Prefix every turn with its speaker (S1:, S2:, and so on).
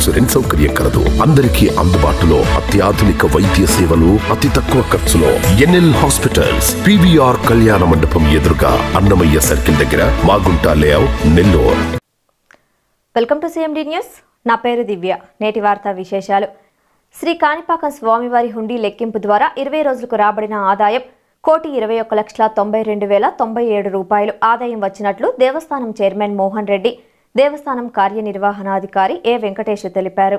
S1: Insurance సౌకర్యం కలదు. అందరికీ అందుబాటులో అత్యాధునిక వైద్య సేవలు అతి తక్కువ ఖర్చులో. ఎన్ఎల్ హాస్పిటల్స్ పివిఆర్ కళ్యాణ మండపం ఎదురుగా అన్నమయ్య సర్కిల్ దగ్గర Magunta layout Nellore.
S2: Welcome to CMD news. నా పేరు దివ్య. నేటి వార్తా విశేషాలు. శ్రీ కాణిపాకం స్వామివారి హుండీ లెక్కింపు ద్వారా ఇరవై రోజులకు రాబడిన ఆదాయం కోటి ఇరవై ఒక్క లక్షల తొంభై రెండు వేల తొంభై ఏడు రూపాయలు. ఆదాయం వచ్చినట్లు దేవస్థానం చైర్మన్ మోహన్ రెడ్డి దేవస్థానం కార్యనిర్వహణాధికారి ఏ వెంకటేష్ తెలిపారు.